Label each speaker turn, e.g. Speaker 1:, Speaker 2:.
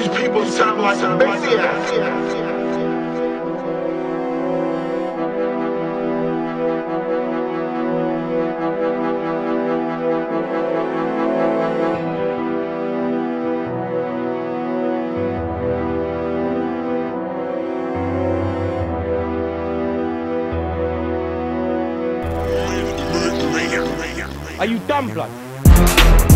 Speaker 1: These people sound like a maniac.
Speaker 2: Are you dumb, blood?